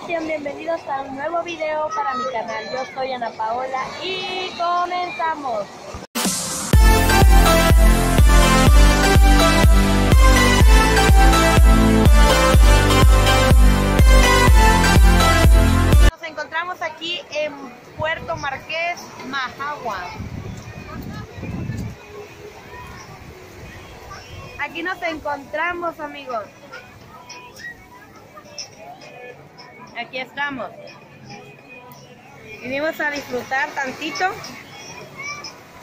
sean bienvenidos a un nuevo video para mi canal. Yo soy Ana Paola y comenzamos. Nos encontramos aquí en Puerto Marqués, Majagua. Aquí nos encontramos amigos. Aquí estamos. Vinimos a disfrutar tantito,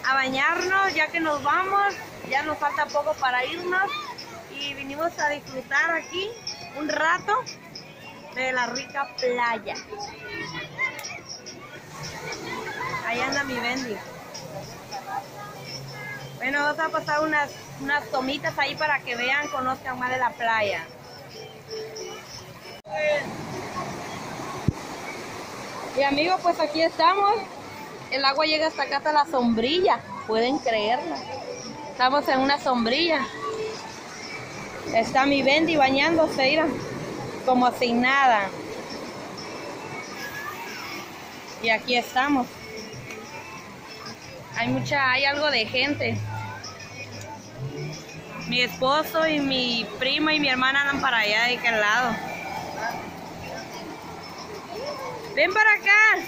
a bañarnos ya que nos vamos, ya nos falta poco para irnos y vinimos a disfrutar aquí un rato de la rica playa. Ahí anda mi Bendy. Bueno, vamos a pasar unas, unas tomitas ahí para que vean, conozcan más de la playa. Y amigos, pues aquí estamos. El agua llega hasta acá, hasta la sombrilla. Pueden creerlo. Estamos en una sombrilla. Está mi Bendy bañándose, mira. Como sin nada. Y aquí estamos. Hay mucha, hay algo de gente. Mi esposo y mi prima y mi hermana andan para allá de aquel lado. Ven para acá.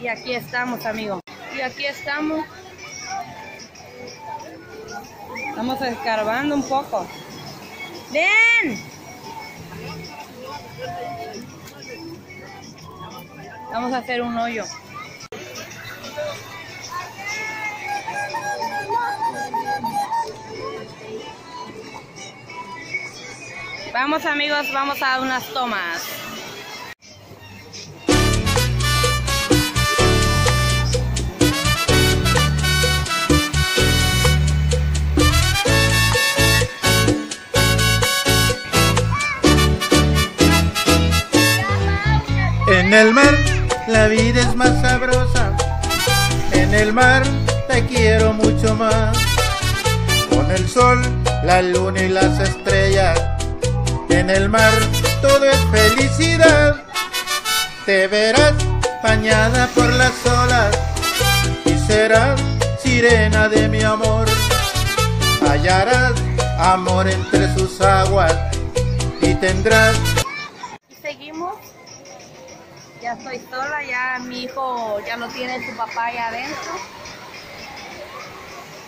Y aquí estamos, amigos. Y aquí estamos. Estamos escarbando un poco. ¡Ven! Vamos a hacer un hoyo. Vamos amigos, vamos a unas tomas. En el mar la vida es más sabrosa. En el mar te quiero mucho más. Con el sol, la luna y las estrellas. En el mar todo es felicidad. Te verás bañada por las olas y serás sirena de mi amor. Hallarás amor entre sus aguas y tendrás Y seguimos. Ya estoy sola, ya mi hijo ya lo tiene su papá allá adentro.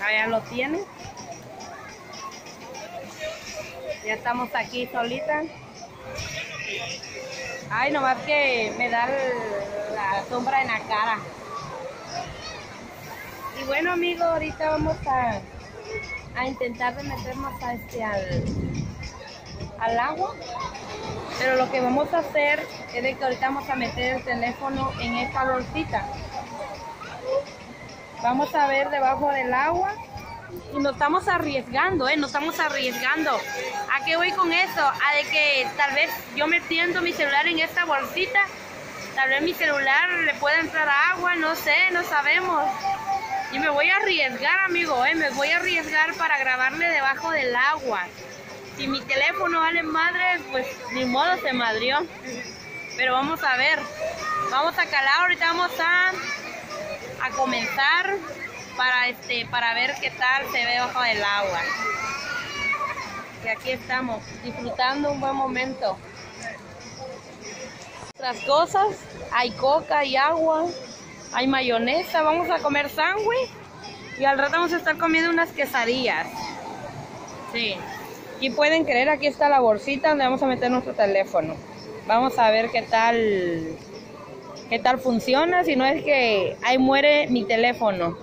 Allá lo tiene. Ya estamos aquí solitas. Ay, nomás que me da la sombra en la cara. Y bueno, amigos, ahorita vamos a, a intentar de meternos a este al, al agua. Pero lo que vamos a hacer es de que ahorita vamos a meter el teléfono en esta bolsita. Vamos a ver debajo del agua y nos estamos arriesgando, ¿eh? Nos estamos arriesgando. ¿A qué voy con eso? A de que tal vez yo metiendo mi celular en esta bolsita, tal vez mi celular le pueda entrar agua, no sé, no sabemos. Y me voy a arriesgar, amigo, ¿eh? Me voy a arriesgar para grabarle debajo del agua. Si mi teléfono vale madre, pues ni modo se madrió. Pero vamos a ver. Vamos a calar, ahorita vamos a, a comenzar para este para ver qué tal se ve bajo del agua. Y aquí estamos, disfrutando un buen momento. Otras cosas, hay coca, hay agua, hay mayonesa, vamos a comer sándwich y al rato vamos a estar comiendo unas quesadillas. Sí. Y pueden creer, aquí está la bolsita donde vamos a meter nuestro teléfono. Vamos a ver qué tal qué tal funciona, si no es que ahí muere mi teléfono.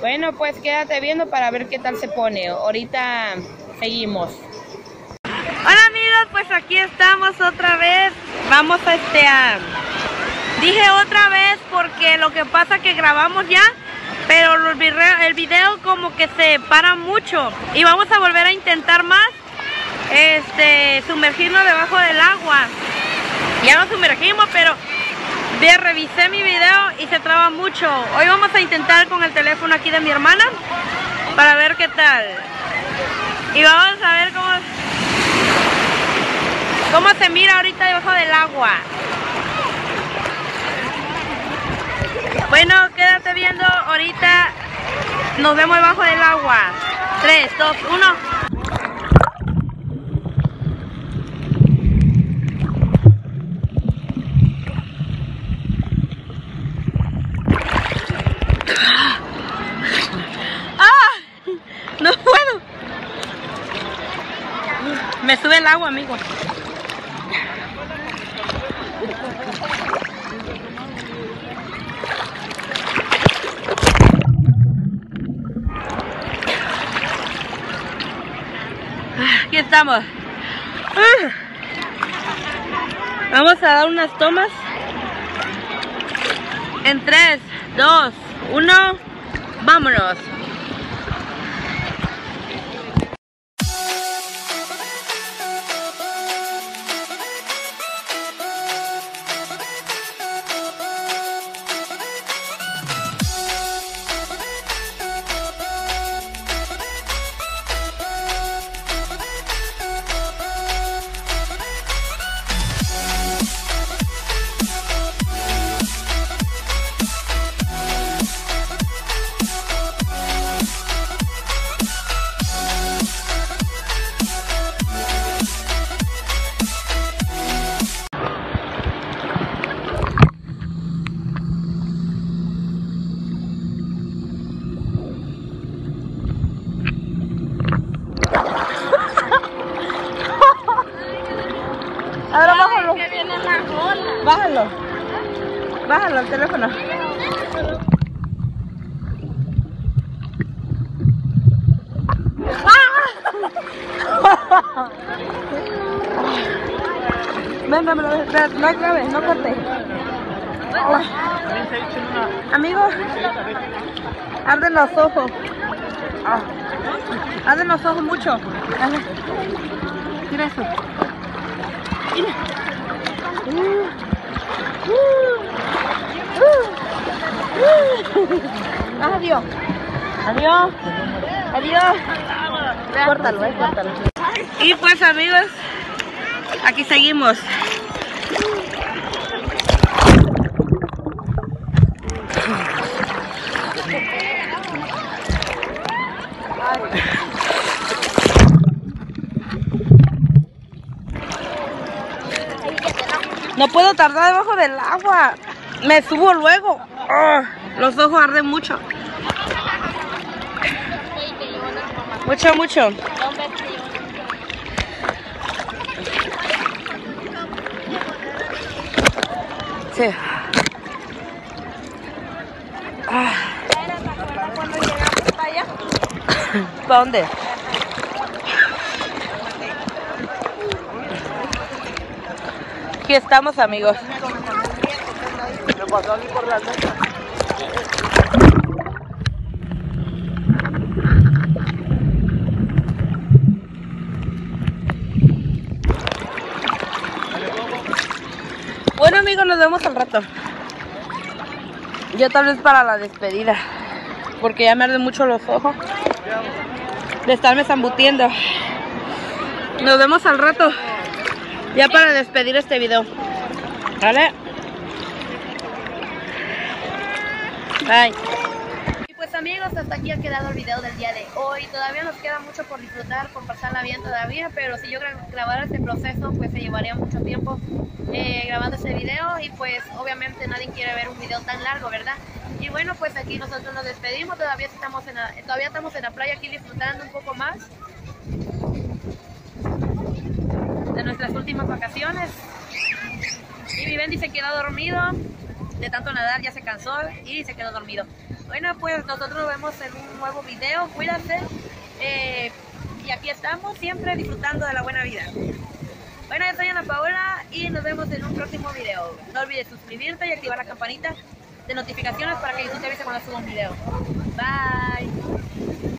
Bueno, pues quédate viendo para ver qué tal se pone. Ahorita seguimos. Hola amigos, pues aquí estamos otra vez. Vamos a este a... Dije otra vez porque lo que pasa que grabamos ya, pero el video como que se para mucho. Y vamos a volver a intentar más este sumergirnos debajo del agua. Ya nos sumergimos, pero Bien, revisé mi video y se traba mucho. Hoy vamos a intentar con el teléfono aquí de mi hermana para ver qué tal. Y vamos a ver cómo, cómo se mira ahorita debajo del agua. Bueno, quédate viendo ahorita. Nos vemos debajo del agua. 3, 2, 1. Agua, amigo. Aquí estamos. Vamos a dar unas tomas. En 3, 2, 1, vámonos. Bájalo. Bájalo el teléfono. Ven, ven, ven, no grave, no corte. Amigo, arden los ojos. Arden los ojos mucho. Mira eso. Adiós. Adiós. Adiós. Córtalo, eh, córtalo. Y pues amigos, aquí seguimos. No puedo tardar debajo del agua. Me subo luego. Ah, los ojos arden mucho. Mucho, mucho. Sí. Ah. ¿Para dónde? Aquí estamos, amigos. Bueno, amigos, nos vemos al rato. Yo tal vez para la despedida. Porque ya me arden mucho los ojos. De estarme zambutiendo. Nos vemos al rato. Ya para despedir este video. ¿Vale? Bye. Y pues amigos, hasta aquí ha quedado el video del día de hoy. Todavía nos queda mucho por disfrutar, por pasarla bien todavía, pero si yo grabara este proceso, pues se llevaría mucho tiempo eh, grabando este video y pues obviamente nadie quiere ver un video tan largo, ¿verdad? Y bueno, pues aquí nosotros nos despedimos, todavía estamos en la, todavía estamos en la playa aquí disfrutando un poco más de nuestras últimas vacaciones. Y mi Bendy se quedó dormido, de tanto nadar ya se cansó y se quedó dormido. Bueno, pues nosotros nos vemos en un nuevo video, cuídate. Eh, y aquí estamos siempre disfrutando de la buena vida. Bueno, yo soy Ana Paola y nos vemos en un próximo video. No olvides suscribirte y activar la campanita de notificaciones para que YouTube te avise cuando suba un video. Bye.